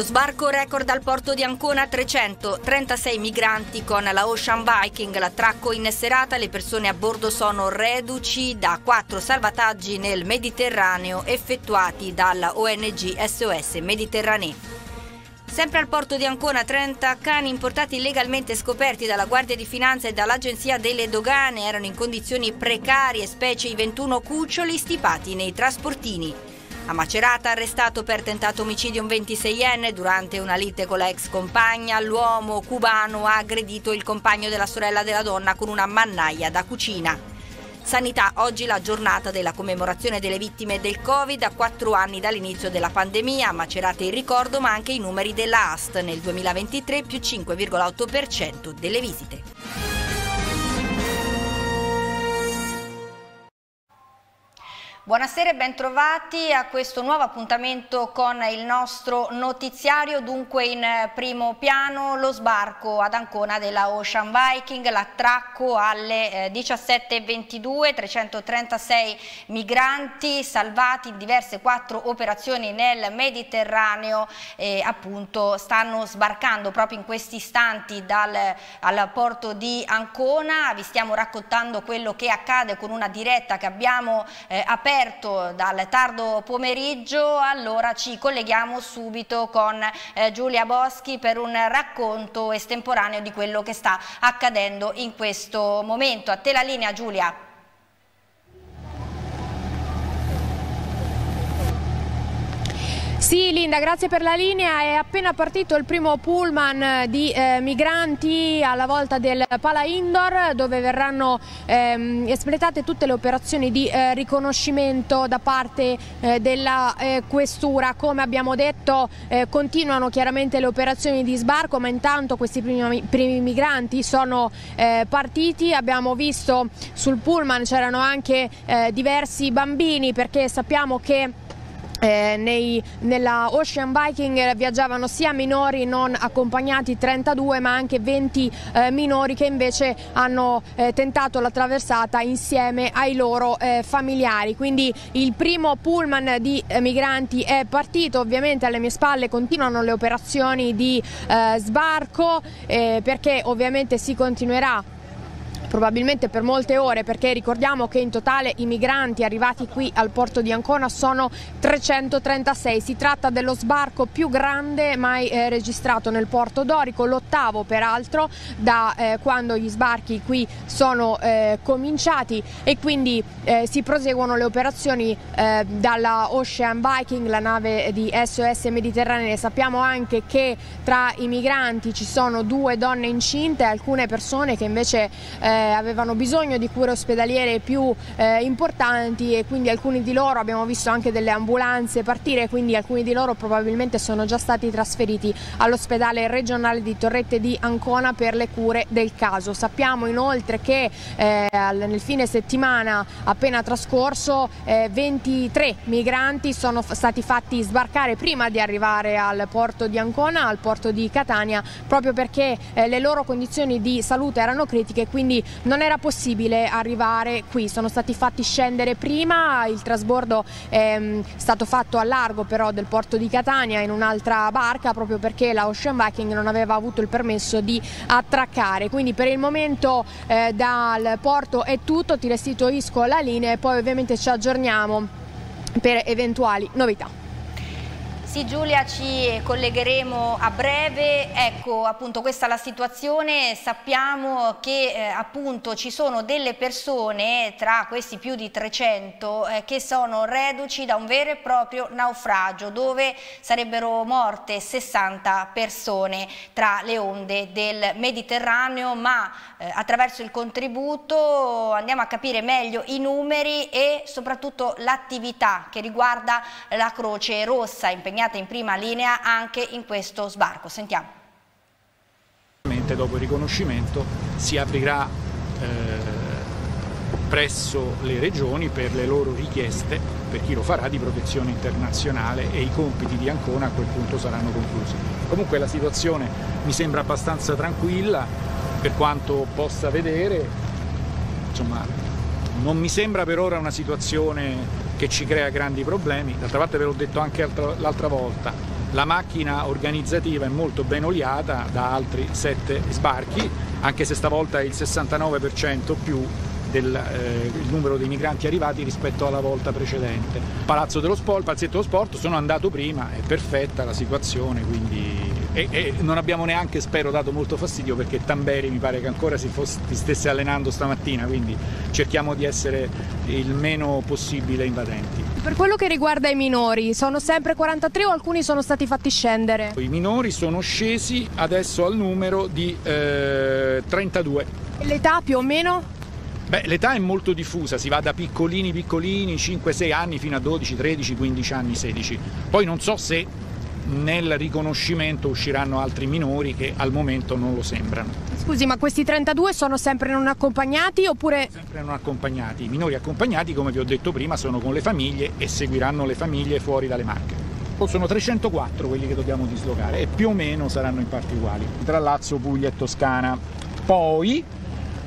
Lo sbarco record al porto di Ancona 336 migranti con la Ocean Viking, l'attracco in serata, le persone a bordo sono reduci da quattro salvataggi nel Mediterraneo effettuati dalla ONG SOS Mediterranee. Sempre al porto di Ancona 30 cani importati illegalmente scoperti dalla Guardia di Finanza e dall'Agenzia delle Dogane erano in condizioni precarie, specie i 21 cuccioli stipati nei trasportini. A Macerata arrestato per tentato omicidio un 26enne durante una lite con la ex compagna, l'uomo cubano ha aggredito il compagno della sorella della donna con una mannaia da cucina. Sanità, oggi la giornata della commemorazione delle vittime del Covid a quattro anni dall'inizio della pandemia, macerate il ricordo ma anche i numeri della AST nel 2023 più 5,8% delle visite. Buonasera e bentrovati a questo nuovo appuntamento con il nostro notiziario. Dunque in primo piano lo sbarco ad Ancona della Ocean Viking, l'attracco alle 17.22, eh, 336 migranti salvati in diverse quattro operazioni nel Mediterraneo e appunto stanno sbarcando proprio in questi istanti dal al porto di Ancona. Vi stiamo raccontando quello che accade con una diretta che abbiamo eh, aperto aperto dal tardo pomeriggio, allora ci colleghiamo subito con eh, Giulia Boschi per un racconto estemporaneo di quello che sta accadendo in questo momento. A te la linea Giulia. Sì Linda, grazie per la linea. È appena partito il primo pullman di eh, migranti alla volta del Pala Indoor dove verranno ehm, espletate tutte le operazioni di eh, riconoscimento da parte eh, della eh, questura. Come abbiamo detto eh, continuano chiaramente le operazioni di sbarco ma intanto questi primi, primi migranti sono eh, partiti. Abbiamo visto sul pullman c'erano anche diversi bambini perché sappiamo che eh, nei, nella Ocean Viking viaggiavano sia minori non accompagnati 32 ma anche 20 eh, minori che invece hanno eh, tentato la traversata insieme ai loro eh, familiari. Quindi il primo pullman di eh, migranti è partito. Ovviamente alle mie spalle continuano le operazioni di eh, sbarco perché ovviamente si continuerà probabilmente per molte ore perché ricordiamo che in totale i migranti arrivati qui al porto di Ancona sono 336. Si tratta dello sbarco più grande mai eh, registrato nel porto dorico, l'ottavo peraltro da eh, quando gli sbarchi qui sono eh, cominciati e quindi eh, si proseguono le operazioni eh, dalla Ocean Viking, la nave di SOS Mediterranee. Sappiamo anche che tra i migranti ci sono due donne incinte alcune persone che invece eh, avevano bisogno di cure ospedaliere più eh, importanti e quindi alcuni di loro abbiamo visto anche delle ambulanze partire, quindi alcuni di loro probabilmente sono già stati trasferiti all'ospedale regionale di Torrette di Ancona per le cure del caso. Sappiamo inoltre che eh, nel fine settimana appena trascorso 23 eh, migranti sono stati fatti sbarcare prima di arrivare al porto di Ancona, al porto di Catania, proprio perché eh, le loro condizioni di salute erano critiche e quindi non era possibile arrivare qui, sono stati fatti scendere prima, il trasbordo è stato fatto a largo però del porto di Catania in un'altra barca proprio perché la Ocean Viking non aveva avuto il permesso di attraccare, quindi per il momento eh, dal porto è tutto, ti restituisco la linea e poi ovviamente ci aggiorniamo per eventuali novità. Sì Giulia, ci collegheremo a breve, ecco appunto questa è la situazione, sappiamo che eh, appunto ci sono delle persone tra questi più di 300 eh, che sono reduci da un vero e proprio naufragio dove sarebbero morte 60 persone tra le onde del Mediterraneo. Ma eh, attraverso il contributo andiamo a capire meglio i numeri e soprattutto l'attività che riguarda la Croce Rossa impegnata impegnata in prima linea anche in questo sbarco. Sentiamo. Dopo il riconoscimento si aprirà eh, presso le regioni per le loro richieste, per chi lo farà, di protezione internazionale e i compiti di Ancona a quel punto saranno conclusi. Comunque la situazione mi sembra abbastanza tranquilla per quanto possa vedere, insomma non mi sembra per ora una situazione che ci crea grandi problemi, d'altra parte ve l'ho detto anche l'altra volta, la macchina organizzativa è molto ben oliata da altri sette sbarchi, anche se stavolta è il 69% più del eh, numero dei migranti arrivati rispetto alla volta precedente. Palazzo dello Sport, Palazzetto dello Sport, sono andato prima, è perfetta la situazione, quindi e, e, non abbiamo neanche, spero, dato molto fastidio perché Tamberi mi pare che ancora si, fosse, si stesse allenando stamattina, quindi cerchiamo di essere il meno possibile invadenti. Per quello che riguarda i minori, sono sempre 43 o alcuni sono stati fatti scendere? I minori sono scesi adesso al numero di eh, 32. L'età più o meno? Beh, l'età è molto diffusa, si va da piccolini piccolini, 5-6 anni fino a 12, 13, 15 anni, 16. Poi non so se nel riconoscimento usciranno altri minori che al momento non lo sembrano. Scusi, ma questi 32 sono sempre non accompagnati oppure... Sempre non accompagnati. I minori accompagnati, come vi ho detto prima, sono con le famiglie e seguiranno le famiglie fuori dalle Marche. Sono 304 quelli che dobbiamo dislocare e più o meno saranno in parti uguali, tra Lazio, Puglia e Toscana. Poi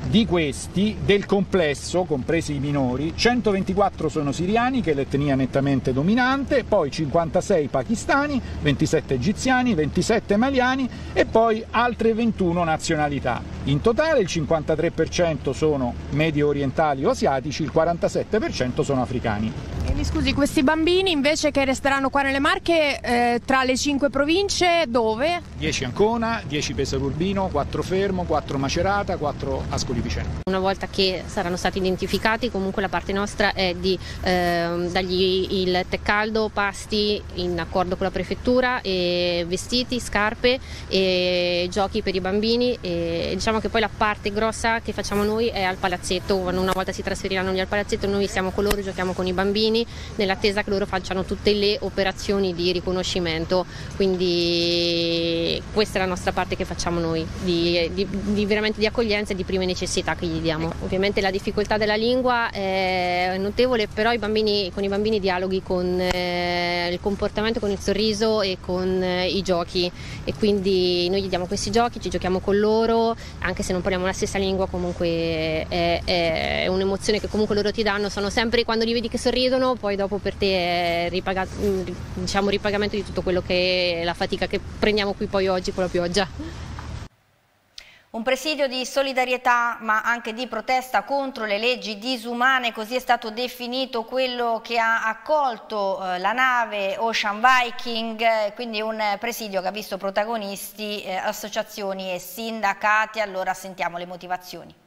di questi, del complesso, compresi i minori, 124 sono siriani, che è l'etnia nettamente dominante, poi 56 pakistani, 27 egiziani, 27 maliani e poi altre 21 nazionalità. In totale il 53% sono medio orientali o asiatici, il 47% sono africani. Mi scusi, questi bambini invece che resteranno qua nelle Marche, eh, tra le 5 province, dove? 10 Ancona, 10 Pesaro Urbino, 4 Fermo, 4 Macerata, 4 Ascoli Piceno. Una volta che saranno stati identificati comunque la parte nostra è di eh, dargli il tè caldo, pasti in accordo con la prefettura, vestiti, scarpe e giochi per i bambini e diciamo che poi la parte grossa che facciamo noi è al palazzetto, una volta si trasferiranno lì al palazzetto noi siamo con loro, giochiamo con i bambini nell'attesa che loro facciano tutte le operazioni di riconoscimento, quindi questa è la nostra parte che facciamo noi, di, di, di veramente di accoglienza e di prime necessità necessità che gli diamo. Ovviamente la difficoltà della lingua è notevole, però i bambini, con i bambini dialoghi con eh, il comportamento, con il sorriso e con eh, i giochi. E quindi noi gli diamo questi giochi, ci giochiamo con loro, anche se non parliamo la stessa lingua comunque è, è un'emozione che comunque loro ti danno, sono sempre quando li vedi che sorridono, poi dopo per te è ripaga, diciamo, ripagamento di tutto quello che è la fatica che prendiamo qui poi oggi con la pioggia. Un presidio di solidarietà ma anche di protesta contro le leggi disumane, così è stato definito quello che ha accolto eh, la nave Ocean Viking, quindi un presidio che ha visto protagonisti, eh, associazioni e sindacati. Allora sentiamo le motivazioni.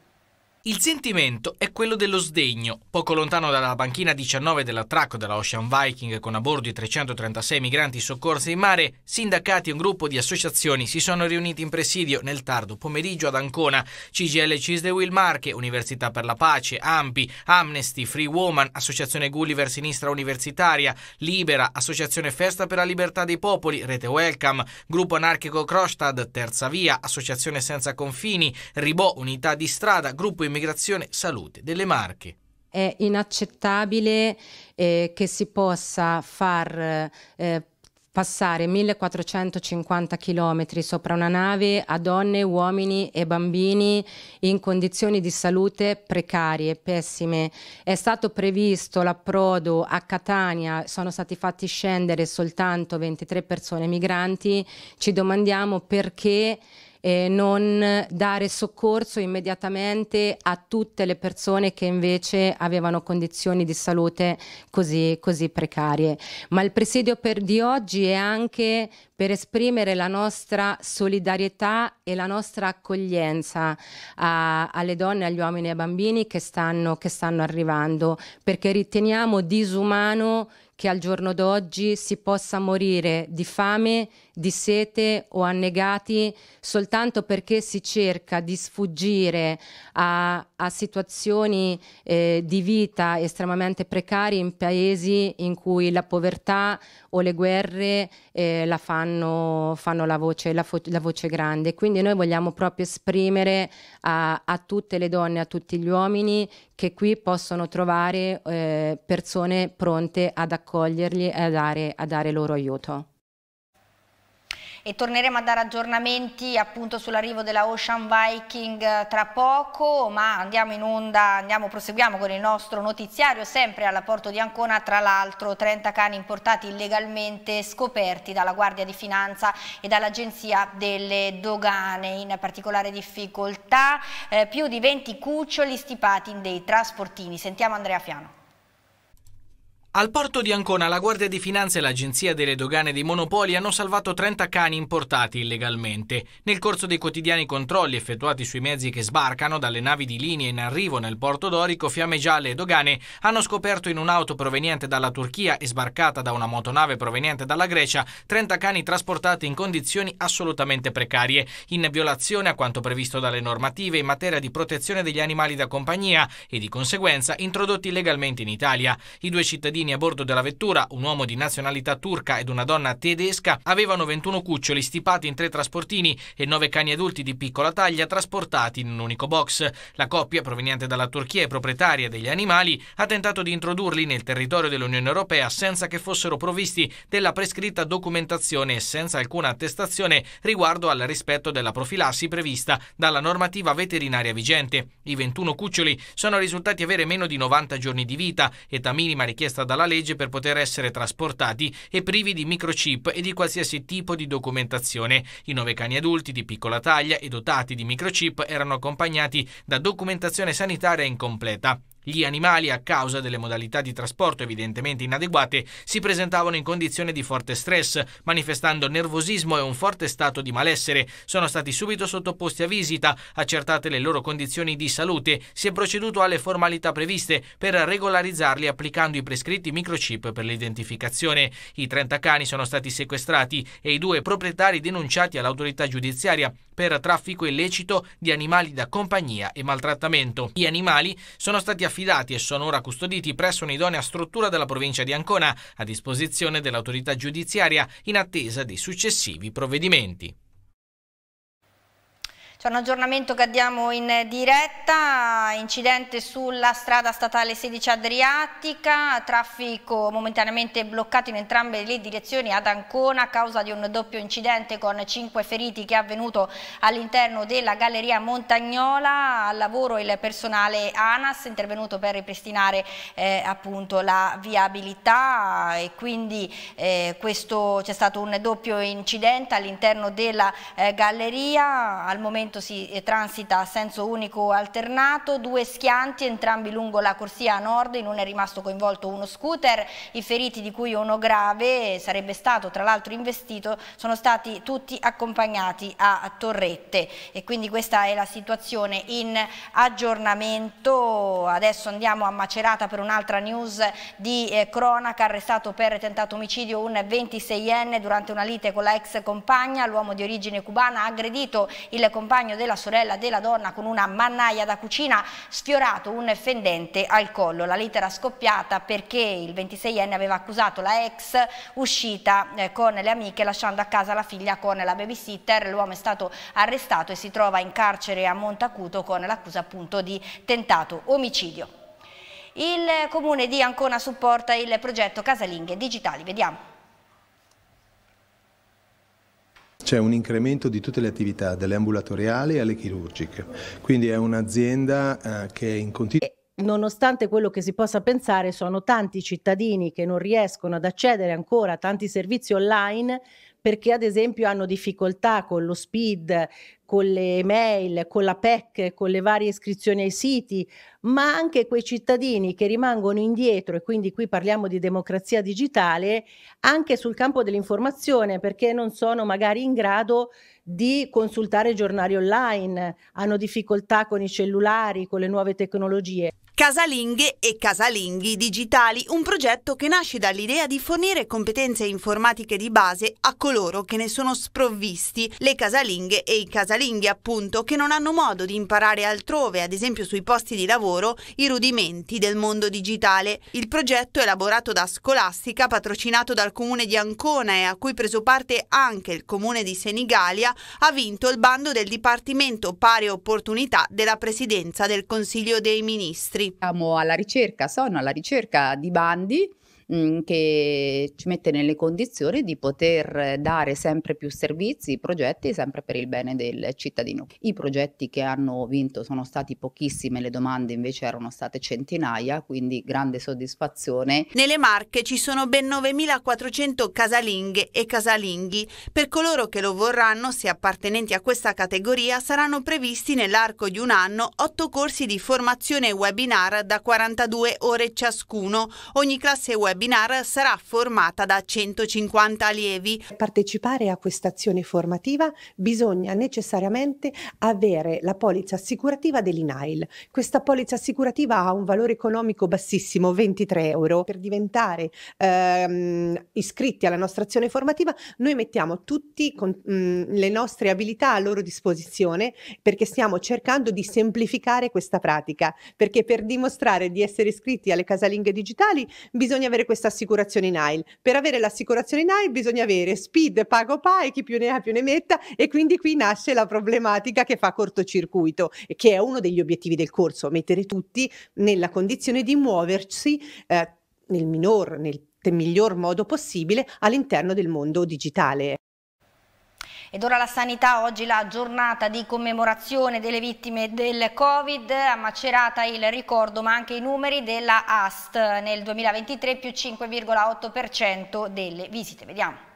Il sentimento è quello dello sdegno. Poco lontano dalla banchina 19 dell'attracco della Ocean Viking, con a bordo i 336 migranti soccorsi in mare, sindacati e un gruppo di associazioni si sono riuniti in presidio nel tardo pomeriggio ad Ancona. CGL Cisde Will Università per la Pace, AMPI, Amnesty, Free Woman, Associazione Gulliver Sinistra Universitaria, Libera, Associazione Festa per la Libertà dei Popoli, Rete Welcome, Gruppo Anarchico Krostad, Terza Via, Associazione Senza Confini, Ribò, Unità di Strada, Gruppo Immigrazione Immigrazione Salute delle Marche. È inaccettabile eh, che si possa far eh, passare 1450 km sopra una nave a donne, uomini e bambini in condizioni di salute precarie, pessime. È stato previsto l'approdo a Catania, sono stati fatti scendere soltanto 23 persone migranti. Ci domandiamo perché eh, non dare soccorso immediatamente a tutte le persone che invece avevano condizioni di salute così, così precarie. Ma il presidio per di oggi è anche per esprimere la nostra solidarietà e la nostra accoglienza a, alle donne, agli uomini e ai bambini che stanno, che stanno arrivando, perché riteniamo disumano che al giorno d'oggi si possa morire di fame, di sete o annegati soltanto perché si cerca di sfuggire a, a situazioni eh, di vita estremamente precarie in paesi in cui la povertà o le guerre eh, la fanno, fanno la, voce, la, la, voce, grande. Quindi noi vogliamo proprio esprimere a, a, tutte le donne, a tutti gli uomini che qui possono trovare eh, persone pronte ad accoglierli e a dare, a dare loro aiuto. E torneremo a dare aggiornamenti appunto sull'arrivo della Ocean Viking eh, tra poco, ma andiamo in onda, andiamo, proseguiamo con il nostro notiziario sempre alla Porto di Ancona, tra l'altro 30 cani importati illegalmente scoperti dalla Guardia di Finanza e dall'Agenzia delle Dogane, in particolare difficoltà, eh, più di 20 cuccioli stipati in dei trasportini. Sentiamo Andrea Fiano. Al porto di Ancona la Guardia di Finanza e l'Agenzia delle Dogane dei Monopoli hanno salvato 30 cani importati illegalmente. Nel corso dei quotidiani controlli effettuati sui mezzi che sbarcano dalle navi di linea in arrivo nel porto dorico, Fiamme Gialle e Dogane hanno scoperto in un'auto proveniente dalla Turchia e sbarcata da una motonave proveniente dalla Grecia 30 cani trasportati in condizioni assolutamente precarie, in violazione a quanto previsto dalle normative in materia di protezione degli animali da compagnia e di conseguenza introdotti illegalmente in Italia. I due cittadini bambini a bordo della vettura, un uomo di nazionalità turca ed una donna tedesca, avevano 21 cuccioli stipati in tre trasportini e 9 cani adulti di piccola taglia trasportati in un unico box. La coppia, proveniente dalla Turchia e proprietaria degli animali, ha tentato di introdurli nel territorio dell'Unione Europea senza che fossero provvisti della prescritta documentazione e senza alcuna attestazione riguardo al rispetto della profilassi prevista dalla normativa veterinaria vigente. I 21 cuccioli sono risultati avere meno di 90 giorni di vita, età minima richiesta dalla legge per poter essere trasportati e privi di microchip e di qualsiasi tipo di documentazione. I nove cani adulti di piccola taglia e dotati di microchip erano accompagnati da documentazione sanitaria incompleta. Gli animali, a causa delle modalità di trasporto evidentemente inadeguate, si presentavano in condizione di forte stress, manifestando nervosismo e un forte stato di malessere. Sono stati subito sottoposti a visita, accertate le loro condizioni di salute, si è proceduto alle formalità previste per regolarizzarli applicando i prescritti microchip per l'identificazione. I 30 cani sono stati sequestrati e i due proprietari denunciati all'autorità giudiziaria per traffico illecito di animali da compagnia e maltrattamento. Gli animali sono stati affidati e sono ora custoditi presso un'idonea struttura della provincia di Ancona a disposizione dell'autorità giudiziaria in attesa dei successivi provvedimenti. C'è un aggiornamento che diamo in diretta, incidente sulla strada statale 16 Adriatica, traffico momentaneamente bloccato in entrambe le direzioni ad Ancona a causa di un doppio incidente con 5 feriti che è avvenuto all'interno della galleria Montagnola, al lavoro il personale ANAS intervenuto per ripristinare eh, appunto la viabilità. E quindi eh, c'è stato un doppio incidente all'interno della eh, galleria, al momento momento si eh, transita a senso unico alternato, due schianti entrambi lungo la corsia nord, in uno è rimasto coinvolto uno scooter, i feriti di cui uno grave sarebbe stato tra l'altro investito sono stati tutti accompagnati a torrette. E quindi questa è la situazione in aggiornamento. Adesso andiamo a Macerata per un'altra news di eh, cronaca, arrestato per tentato omicidio un 26enne durante una lite con la ex compagna, l'uomo di origine cubana ha aggredito il compagno compagno della sorella della donna con una mannaia da cucina sfiorato un fendente al collo. La lettera scoppiata perché il 26enne aveva accusato la ex uscita eh, con le amiche lasciando a casa la figlia con la babysitter. L'uomo è stato arrestato e si trova in carcere a Montacuto con l'accusa appunto di tentato omicidio. Il comune di Ancona supporta il progetto Casalinghe Digitali. Vediamo. C'è un incremento di tutte le attività, dalle ambulatoriali alle chirurgiche, quindi è un'azienda eh, che è in continuo nonostante quello che si possa pensare, sono tanti cittadini che non riescono ad accedere ancora a tanti servizi online perché ad esempio hanno difficoltà con lo SPID, con le mail, con la PEC, con le varie iscrizioni ai siti, ma anche quei cittadini che rimangono indietro, e quindi qui parliamo di democrazia digitale, anche sul campo dell'informazione, perché non sono magari in grado di consultare giornali online, hanno difficoltà con i cellulari, con le nuove tecnologie. Casalinghe e casalinghi digitali, un progetto che nasce dall'idea di fornire competenze informatiche di base a coloro che ne sono sprovvisti, le casalinghe e i casalinghi appunto, che non hanno modo di imparare altrove, ad esempio sui posti di lavoro, i rudimenti del mondo digitale. Il progetto elaborato da Scolastica, patrocinato dal comune di Ancona e a cui preso parte anche il comune di Senigallia, ha vinto il bando del Dipartimento Pari Opportunità della Presidenza del Consiglio dei Ministri. Siamo alla ricerca, sono alla ricerca di bandi mh, che ci mette nelle condizioni di poter dare sempre più servizi, progetti sempre per il bene del cittadino. I progetti che hanno vinto sono stati pochissime, le domande invece erano state centinaia, quindi grande soddisfazione. Nelle Marche ci sono ben 9.400 casalinghe e casalinghi. Per coloro che lo vorranno, se appartenenti a questa categoria, saranno previsti nell'arco di un anno otto corsi di formazione webinar da 42 ore ciascuno. Ogni classe webinar sarà formata da 150 allievi. Partecipare a questa azione formativa bisogna necessariamente avere la polizza assicurativa dell'INAIL. Questa polizza assicurativa ha un valore economico bassissimo, 23 euro. Per diventare ehm, iscritti alla nostra azione formativa noi mettiamo tutte le nostre abilità a loro disposizione perché stiamo cercando di semplificare questa pratica, perché per dimostrare di essere iscritti alle casalinghe digitali bisogna avere questa assicurazione in AIL. Per avere l'assicurazione in AIL bisogna avere speed, pago PAI, chi più ne ha più ne metta e quindi qui nasce la problematica che fa cortocircuito che è uno degli obiettivi del corso, mettere tutti nella condizione di muoversi eh, nel minor, nel miglior modo possibile all'interno del mondo digitale. Ed ora la sanità, oggi la giornata di commemorazione delle vittime del Covid, a Macerata il ricordo ma anche i numeri della AST nel 2023 più 5,8% delle visite. Vediamo.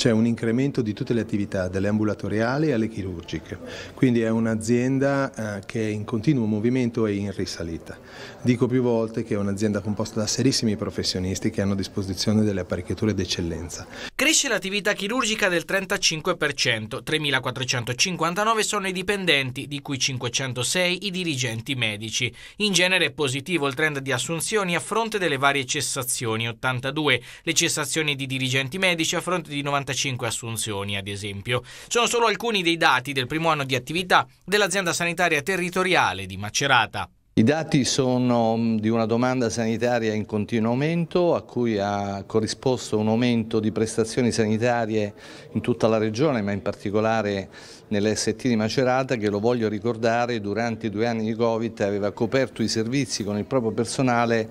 C'è un incremento di tutte le attività, dalle ambulatoriali alle chirurgiche, quindi è un'azienda eh, che è in continuo movimento e in risalita. Dico più volte che è un'azienda composta da serissimi professionisti che hanno a disposizione delle apparecchiature d'eccellenza. Cresce l'attività chirurgica del 35%, 3.459 sono i dipendenti, di cui 506 i dirigenti medici. In genere è positivo il trend di assunzioni a fronte delle varie cessazioni, 82 le cessazioni di dirigenti medici a fronte di 90 55 assunzioni, ad esempio. Sono solo alcuni dei dati del primo anno di attività dell'azienda sanitaria territoriale di Macerata. I dati sono mm, di una domanda sanitaria in continuo aumento a cui ha corrisposto un aumento di prestazioni sanitarie in tutta la regione ma in particolare nelle ST di Macerata che lo voglio ricordare durante i due anni di Covid aveva coperto i servizi con il proprio personale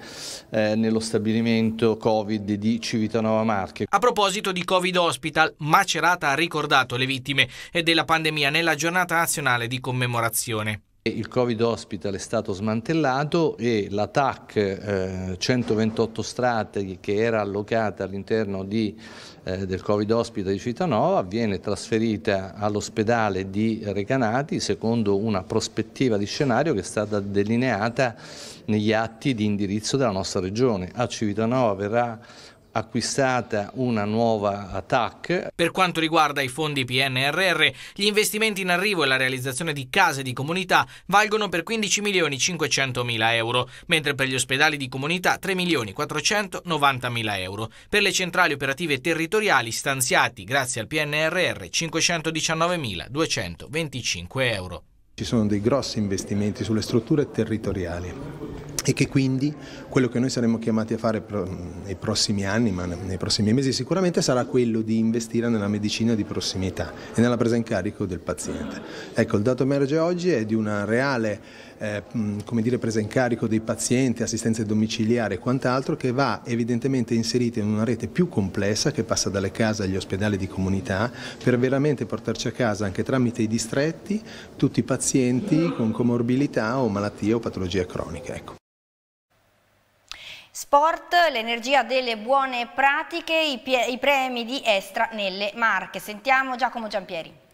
eh, nello stabilimento Covid di Civitanova Marche. A proposito di Covid Hospital, Macerata ha ricordato le vittime della pandemia nella giornata nazionale di commemorazione. Il Covid Hospital è stato smantellato e la TAC eh, 128 strate che era allocata all'interno eh, del Covid Hospital di Civitanova viene trasferita all'ospedale di Recanati secondo una prospettiva di scenario che è stata delineata negli atti di indirizzo della nostra regione. A Civitanova verrà acquistata una nuova TAC. Per quanto riguarda i fondi PNRR, gli investimenti in arrivo e la realizzazione di case di comunità valgono per 15 milioni 500 mila euro, mentre per gli ospedali di comunità 3 milioni 490 mila euro. Per le centrali operative territoriali stanziati grazie al PNRR 519 mila 225 euro. Ci sono dei grossi investimenti sulle strutture territoriali e che quindi quello che noi saremo chiamati a fare nei prossimi anni, ma nei prossimi mesi sicuramente sarà quello di investire nella medicina di prossimità e nella presa in carico del paziente. Ecco, il dato emerge oggi è di una reale eh, come dire, presa in carico dei pazienti, assistenza domiciliare e quant'altro che va evidentemente inserita in una rete più complessa che passa dalle case agli ospedali di comunità per veramente portarci a casa anche tramite i distretti tutti i pazienti con comorbilità o malattie o patologie croniche. Ecco. Sport, l'energia delle buone pratiche, i, i premi di Estra nelle Marche. Sentiamo Giacomo Giampieri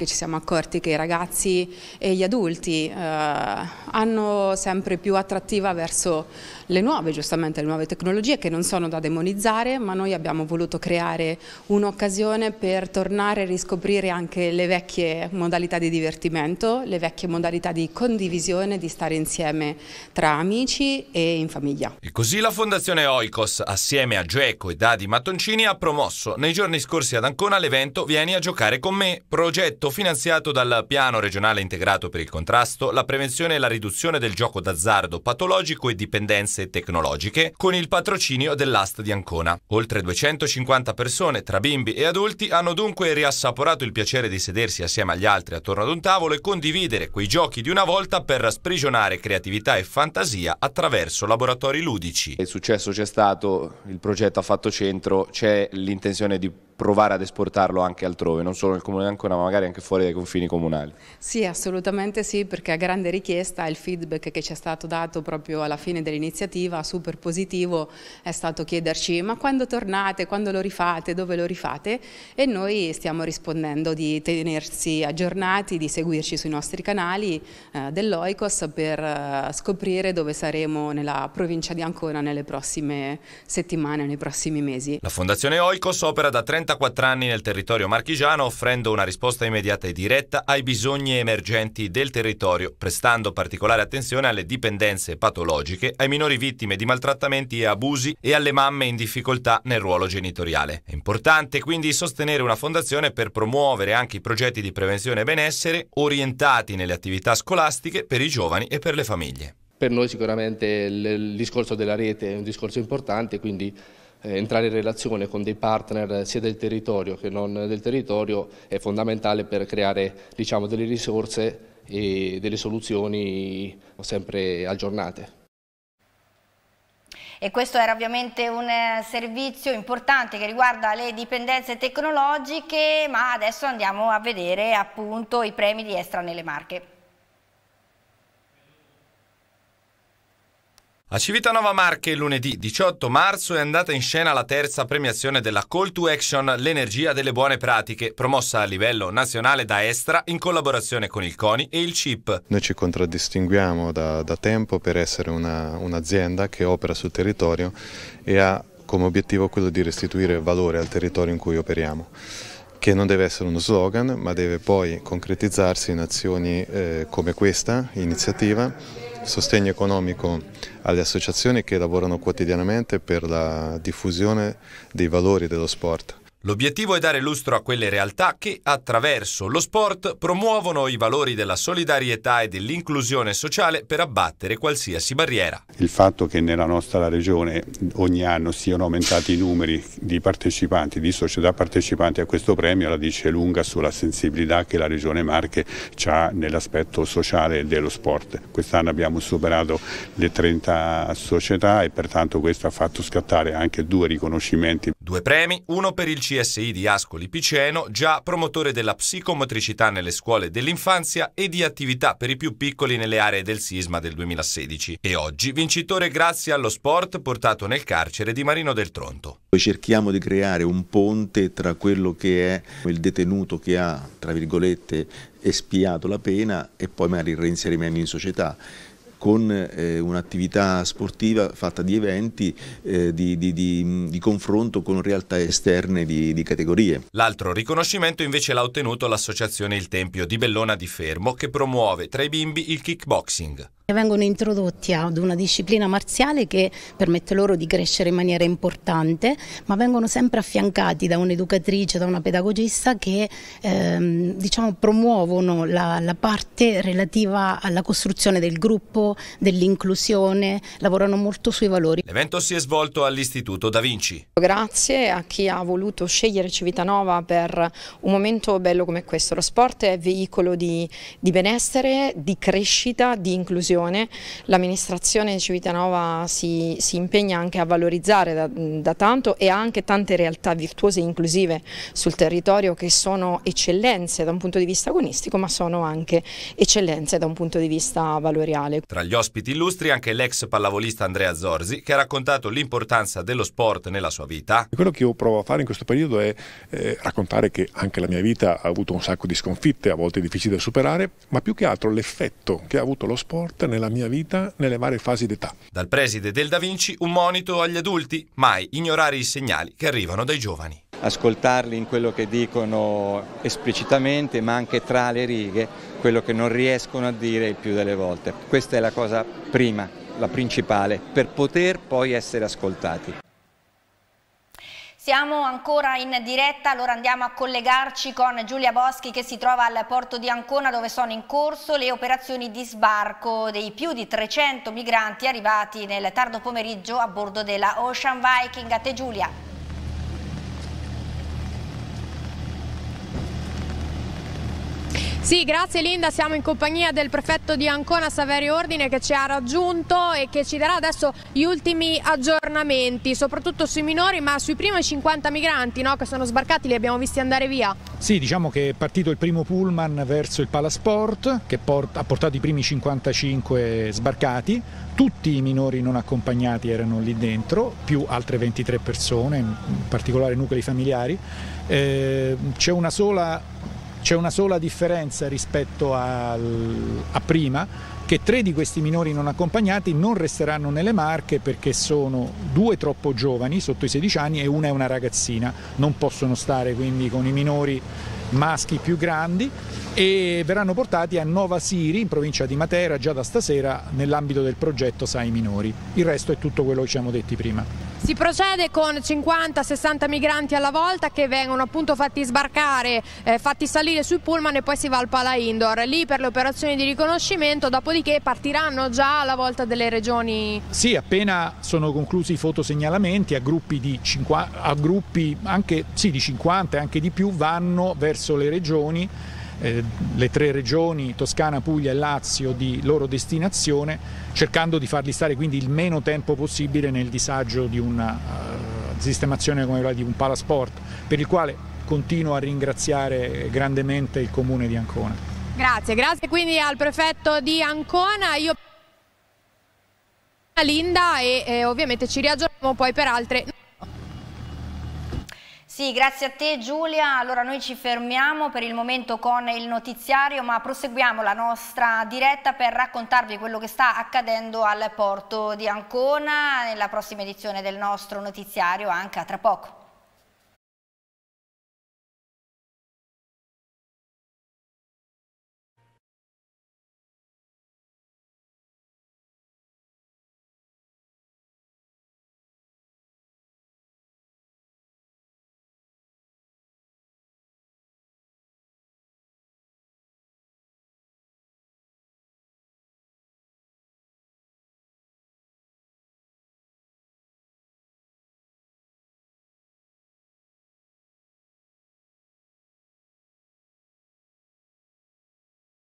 che ci siamo accorti che i ragazzi e gli adulti eh, hanno sempre più attrattiva verso le nuove, giustamente le nuove tecnologie che non sono da demonizzare, ma noi abbiamo voluto creare un'occasione per tornare a riscoprire anche le vecchie modalità di divertimento, le vecchie modalità di condivisione, di stare insieme tra amici e in famiglia. E così la Fondazione Oikos, assieme a Geco e Dadi Mattoncini, ha promosso nei giorni scorsi ad Ancona l'evento Vieni a giocare con me, progetto finanziato dal Piano regionale integrato per il contrasto, la prevenzione e la riduzione del gioco d'azzardo patologico e dipendenze tecnologiche con il patrocinio dell'Ast di Ancona. Oltre 250 persone, tra bimbi e adulti, hanno dunque riassaporato il piacere di sedersi assieme agli altri attorno ad un tavolo e condividere quei giochi di una volta per sprigionare creatività e fantasia attraverso laboratori ludici. Il successo c'è stato, il progetto ha fatto centro, c'è l'intenzione di provare ad esportarlo anche altrove, non solo nel comune di Ancona ma magari anche fuori dai confini comunali. Sì, assolutamente sì, perché a grande richiesta il feedback che ci è stato dato proprio alla fine dell'iniziativa, super positivo, è stato chiederci ma quando tornate, quando lo rifate, dove lo rifate e noi stiamo rispondendo di tenersi aggiornati, di seguirci sui nostri canali eh, dell'Oikos per eh, scoprire dove saremo nella provincia di Ancona nelle prossime settimane, nei prossimi mesi. La Fondazione Oikos opera da 30 34 anni nel territorio marchigiano offrendo una risposta immediata e diretta ai bisogni emergenti del territorio, prestando particolare attenzione alle dipendenze patologiche, ai minori vittime di maltrattamenti e abusi e alle mamme in difficoltà nel ruolo genitoriale. È importante quindi sostenere una fondazione per promuovere anche i progetti di prevenzione e benessere orientati nelle attività scolastiche per i giovani e per le famiglie. Per noi sicuramente il discorso della rete è un discorso importante, quindi entrare in relazione con dei partner sia del territorio che non del territorio è fondamentale per creare diciamo, delle risorse e delle soluzioni sempre aggiornate. E questo era ovviamente un eh, servizio importante che riguarda le dipendenze tecnologiche, ma adesso andiamo a vedere appunto i premi di Estra nelle Marche. A Civitanova Marche lunedì 18 marzo è andata in scena la terza premiazione della Call to Action L'energia delle buone pratiche, promossa a livello nazionale da Estra in collaborazione con il CONI e il CIP. Noi ci contraddistinguiamo da, da tempo per essere una, un'azienda che opera sul territorio e ha come obiettivo quello di restituire valore al territorio in cui operiamo che non deve essere uno slogan ma deve poi concretizzarsi in azioni eh, come questa iniziativa sostegno economico alle associazioni che lavorano quotidianamente per la diffusione dei valori dello sport. L'obiettivo è dare lustro a quelle realtà che, attraverso lo sport, promuovono i valori della solidarietà e dell'inclusione sociale per abbattere qualsiasi barriera. Il fatto che nella nostra regione ogni anno siano aumentati i numeri di partecipanti, di società partecipanti a questo premio, la dice lunga sulla sensibilità che la regione Marche ha nell'aspetto sociale dello sport. Quest'anno abbiamo superato le 30 società e pertanto questo ha fatto scattare anche due riconoscimenti. Due premi, uno per il CSI di Ascoli Piceno, già promotore della psicomotricità nelle scuole dell'infanzia e di attività per i più piccoli nelle aree del sisma del 2016 e oggi vincitore grazie allo sport portato nel carcere di Marino del Tronto. Noi cerchiamo di creare un ponte tra quello che è il detenuto che ha, tra virgolette, espiato la pena e poi magari il reinserimento in società con eh, un'attività sportiva fatta di eventi eh, di, di, di, di, confronto con realtà esterne di, categorie. L'altro riconoscimento invece l'ha ottenuto l'associazione Il Tempio di Bellona di Fermo che promuove tra i bimbi il kickboxing vengono introdotti ad una disciplina marziale che permette loro di crescere in maniera importante, ma vengono sempre affiancati da un'educatrice, da una pedagogista che ehm, diciamo, promuovono la, la, parte relativa alla costruzione del gruppo, dell'inclusione, lavorano molto sui valori. L'evento si è svolto all'Istituto Da Vinci. Grazie a chi ha voluto scegliere Civitanova per un momento bello come questo. Lo sport è veicolo di, di benessere, di crescita, di inclusione gestione, l'amministrazione di Civitanova si, si, impegna anche a valorizzare da, da, tanto e ha anche tante realtà virtuose e inclusive sul territorio che sono eccellenze da un punto di vista agonistico ma sono anche eccellenze da un punto di vista valoriale. Tra gli ospiti illustri anche l'ex pallavolista Andrea Zorzi che ha raccontato l'importanza dello sport nella sua vita. Quello che io provo a fare in questo periodo è eh, raccontare che anche la mia vita ha avuto un sacco di sconfitte, a volte difficili da superare, ma più che altro l'effetto che ha avuto lo sport nella mia vita nelle varie fasi d'età. Dal preside del Da Vinci un monito agli adulti, mai ignorare i segnali che arrivano dai giovani. Ascoltarli in quello che dicono esplicitamente, ma anche tra le righe, quello che non riescono a dire il più delle volte. Questa è la cosa prima, la principale, per poter poi essere ascoltati. Siamo ancora in diretta, allora andiamo a collegarci con Giulia Boschi che si trova al porto di Ancona dove sono in corso le operazioni di sbarco dei più di 300 migranti arrivati nel tardo pomeriggio a bordo della Ocean Viking. A te Giulia. Sì, grazie Linda, siamo in compagnia del prefetto di Ancona Saverio Ordine che ci ha raggiunto e che ci darà adesso gli ultimi aggiornamenti, soprattutto sui minori, ma sui primi 50 migranti no, che sono sbarcati li abbiamo visti andare via. Sì, diciamo che è partito il primo pullman verso il Palasport che port ha portato i primi 55 sbarcati, tutti i minori non accompagnati erano lì dentro, più altre 23 persone, in particolare nuclei familiari. Eh, c'è una sola c'è una sola differenza rispetto al, a prima, che tre di questi minori non accompagnati non resteranno nelle Marche perché sono due troppo giovani, sotto i 16 anni, e una è una ragazzina. Non possono stare quindi con i minori maschi più grandi e verranno portati a Nova Siri in provincia di Matera già da stasera nell'ambito del progetto Sai Minori. Il resto è tutto quello che ci siamo detti prima. Si procede con 50-60 migranti alla volta che vengono appunto fatti sbarcare, eh, fatti salire sui pullman e poi si va al Pala Indoor, lì per le operazioni di riconoscimento, dopodiché partiranno già alla volta delle regioni. Sì, appena sono conclusi i fotosegnalamenti a gruppi, di 50, a gruppi anche, sì, di 50 e anche di più vanno verso le regioni eh, le tre regioni Toscana, Puglia e Lazio di loro destinazione, cercando di farli stare quindi il meno tempo possibile nel disagio di una uh, sistemazione come quella di un palasport, per il quale continuo a ringraziare grandemente il comune di Ancona. Grazie, grazie quindi al prefetto di Ancona. Io... Linda e eh, ovviamente ci riaggiorniamo poi per altre sì, grazie a te Giulia. Allora noi ci fermiamo per il momento con il notiziario, ma proseguiamo la nostra diretta per raccontarvi quello che sta accadendo al porto di Ancona nella prossima edizione del nostro notiziario, anche a tra poco.